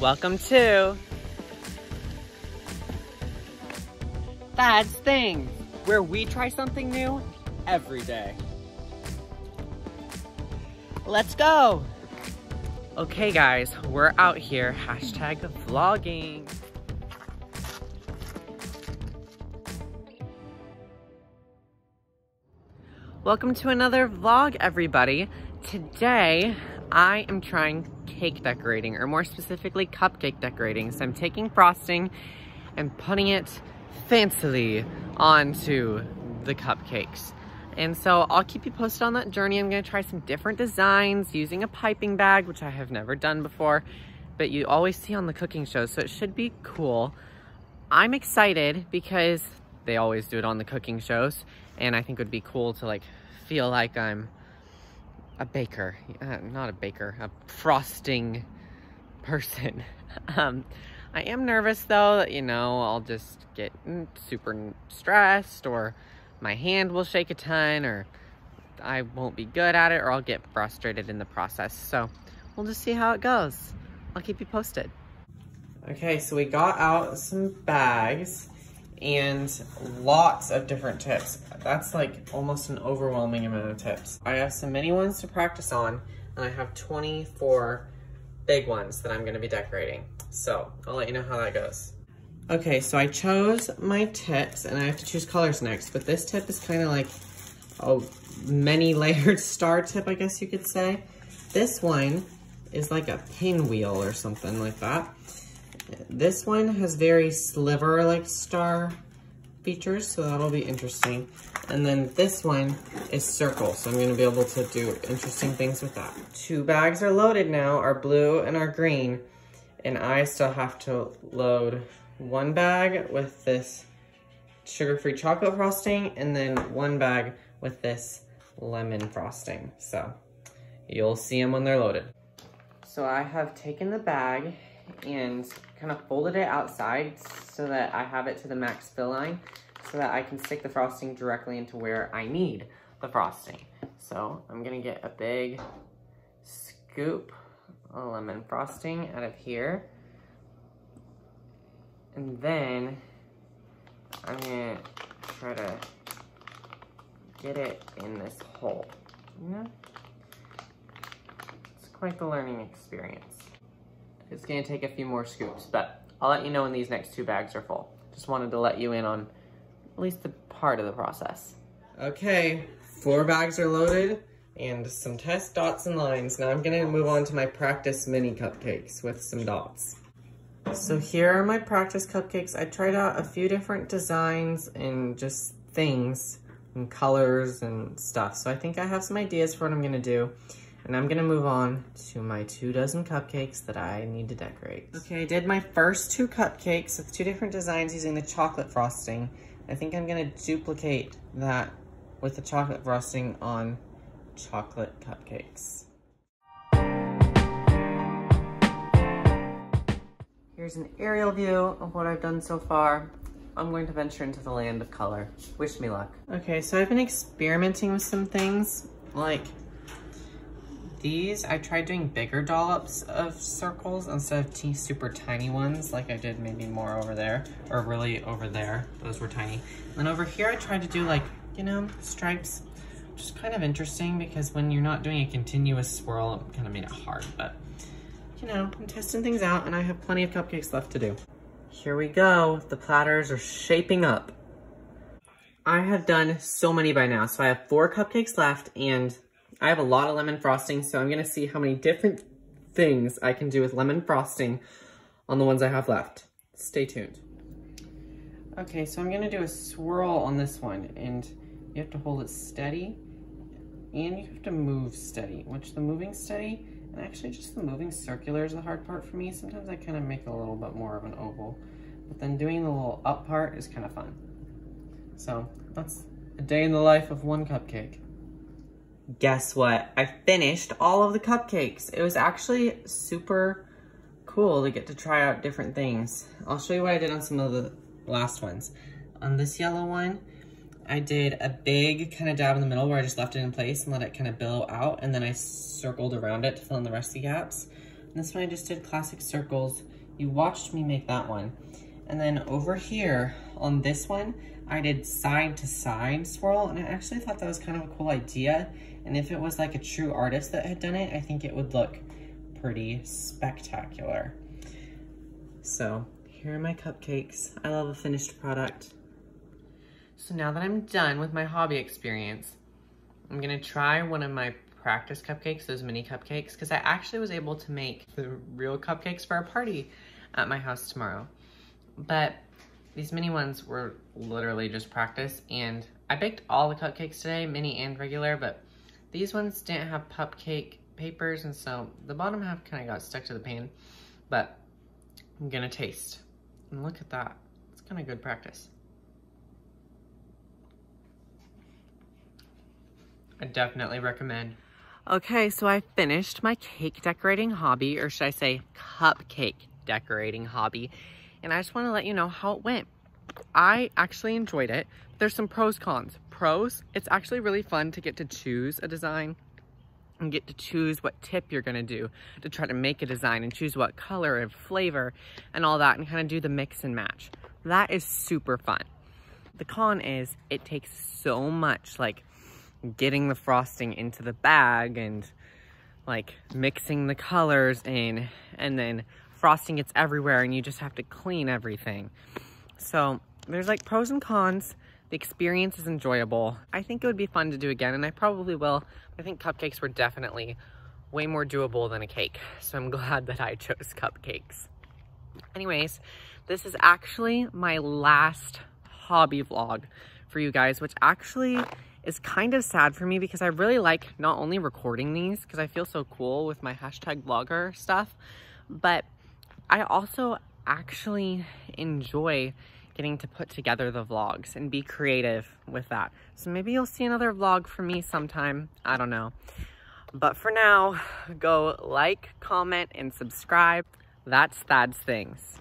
Welcome to Thad's Thing, where we try something new every day. Let's go! Okay guys, we're out here, hashtag vlogging. Welcome to another vlog, everybody. Today, I am trying cake decorating, or more specifically, cupcake decorating. So I'm taking frosting and putting it fancily onto the cupcakes. And so I'll keep you posted on that journey. I'm gonna try some different designs using a piping bag, which I have never done before, but you always see on the cooking shows, so it should be cool. I'm excited because they always do it on the cooking shows, and I think it would be cool to like feel like I'm a baker, uh, not a baker, a frosting person. um, I am nervous though, that, you know, I'll just get super stressed or my hand will shake a ton or I won't be good at it or I'll get frustrated in the process. So we'll just see how it goes. I'll keep you posted. Okay, so we got out some bags and lots of different tips. That's like almost an overwhelming amount of tips. I have some mini ones to practice on and I have 24 big ones that I'm gonna be decorating. So I'll let you know how that goes. Okay, so I chose my tips and I have to choose colors next, but this tip is kind of like a many layered star tip, I guess you could say. This one is like a pinwheel or something like that. This one has very sliver-like star features, so that'll be interesting. And then this one is circle, so I'm gonna be able to do interesting things with that. Two bags are loaded now, our blue and our green, and I still have to load one bag with this sugar-free chocolate frosting, and then one bag with this lemon frosting. So you'll see them when they're loaded. So I have taken the bag and kind of folded it outside so that I have it to the max fill line so that I can stick the frosting directly into where I need the frosting. So I'm gonna get a big scoop of lemon frosting out of here. And then I'm gonna try to get it in this hole. Yeah. Quite the learning experience. It's gonna take a few more scoops, but I'll let you know when these next two bags are full. Just wanted to let you in on at least the part of the process. Okay, four bags are loaded and some test dots and lines. Now I'm gonna move on to my practice mini cupcakes with some dots. So here are my practice cupcakes. I tried out a few different designs and just things and colors and stuff. So I think I have some ideas for what I'm gonna do. And I'm gonna move on to my two dozen cupcakes that I need to decorate. Okay, I did my first two cupcakes with two different designs using the chocolate frosting. I think I'm gonna duplicate that with the chocolate frosting on chocolate cupcakes. Here's an aerial view of what I've done so far. I'm going to venture into the land of color. Wish me luck. Okay, so I've been experimenting with some things like these, I tried doing bigger dollops of circles instead of super tiny ones, like I did maybe more over there, or really over there. Those were tiny. And then over here, I tried to do like, you know, stripes, which is kind of interesting because when you're not doing a continuous swirl, it kind of made it hard, but you know, I'm testing things out and I have plenty of cupcakes left to do. Here we go. The platters are shaping up. I have done so many by now. So I have four cupcakes left and I have a lot of lemon frosting, so I'm gonna see how many different things I can do with lemon frosting on the ones I have left. Stay tuned. Okay, so I'm gonna do a swirl on this one, and you have to hold it steady, and you have to move steady, which the moving steady, and actually just the moving circular is the hard part for me. Sometimes I kind of make a little bit more of an oval, but then doing the little up part is kind of fun. So that's a day in the life of one cupcake guess what? I finished all of the cupcakes. It was actually super cool to get to try out different things. I'll show you what I did on some of the last ones. On this yellow one, I did a big kind of dab in the middle where I just left it in place and let it kind of billow out. And then I circled around it to fill in the rest of the gaps. this one I just did classic circles. You watched me make that one. And then over here on this one, I did side to side swirl and I actually thought that was kind of a cool idea. And if it was like a true artist that had done it, I think it would look pretty spectacular. So here are my cupcakes. I love a finished product. So now that I'm done with my hobby experience, I'm gonna try one of my practice cupcakes, those mini cupcakes, because I actually was able to make the real cupcakes for a party at my house tomorrow. But these mini ones were literally just practice, and I baked all the cupcakes today, mini and regular, but these ones didn't have cupcake papers, and so the bottom half kind of got stuck to the pan, but I'm gonna taste. And look at that, it's kind of good practice. I definitely recommend. Okay, so I finished my cake decorating hobby, or should I say cupcake decorating hobby. And I just want to let you know how it went. I actually enjoyed it. There's some pros, cons. Pros, it's actually really fun to get to choose a design and get to choose what tip you're gonna do to try to make a design and choose what color and flavor and all that and kind of do the mix and match. That is super fun. The con is it takes so much like getting the frosting into the bag and like mixing the colors in and then frosting gets everywhere and you just have to clean everything. So there's like pros and cons. The experience is enjoyable. I think it would be fun to do again and I probably will. I think cupcakes were definitely way more doable than a cake. So I'm glad that I chose cupcakes. Anyways, this is actually my last hobby vlog for you guys, which actually is kind of sad for me because I really like not only recording these because I feel so cool with my hashtag vlogger stuff, but I also actually enjoy getting to put together the vlogs and be creative with that. So maybe you'll see another vlog from me sometime. I don't know. But for now, go like, comment, and subscribe. That's Thad's Things.